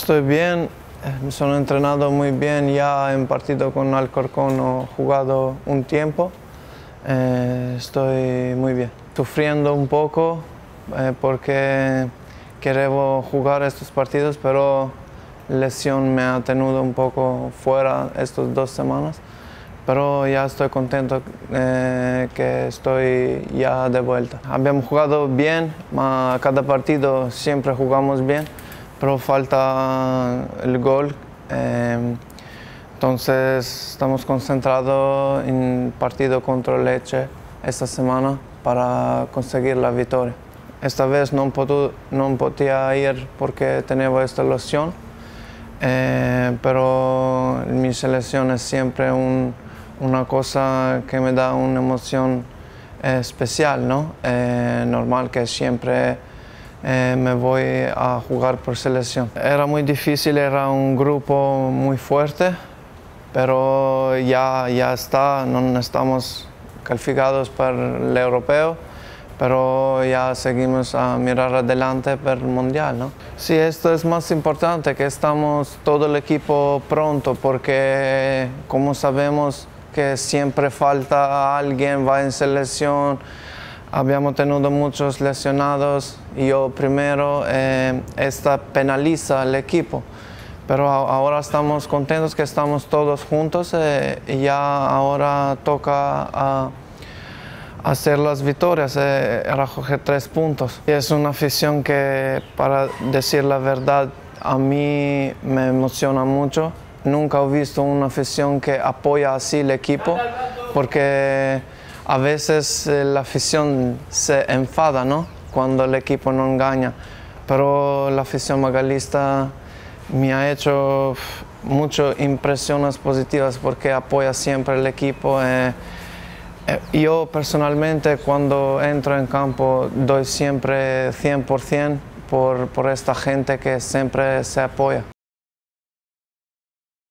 Estoy bien, me son entrenado muy bien, ya en partido con Alcorcón he jugado un tiempo, eh, estoy muy bien. Sufriendo un poco eh, porque quiero jugar estos partidos, pero lesión me ha tenido un poco fuera estas dos semanas, pero ya estoy contento eh, que estoy ya de vuelta. Habíamos jugado bien, cada partido siempre jugamos bien, pero falta el gol. Eh, entonces estamos concentrados en el partido contra Leche esta semana para conseguir la victoria. Esta vez no, no podía ir porque tenía esta lesión, eh, pero mi selección es siempre una cosa que me da una emoción especial, ¿no? Eh, normal que siempre eh, me voy a jugar por selección. Era muy difícil, era un grupo muy fuerte, pero ya, ya está, no estamos calificados para el europeo pero ya seguimos a mirar adelante para el Mundial. ¿no? Sí, esto es más importante, que estamos todo el equipo pronto, porque como sabemos que siempre falta alguien, va en selección, habíamos tenido muchos lesionados yo primero, eh, esta penaliza al equipo. Pero ahora estamos contentos que estamos todos juntos eh, y ya ahora toca hacer las victorias, eh, recoger tres puntos. Y es una afición que, para decir la verdad, a mí me emociona mucho. Nunca he visto una afición que apoya así el equipo, porque a veces eh, la afición se enfada ¿no? cuando el equipo no engaña. Pero la afición magalista me ha hecho muchas impresiones positivas porque apoya siempre el equipo. Eh, eh, yo personalmente cuando entro en campo doy siempre 100% por, por esta gente que siempre se apoya.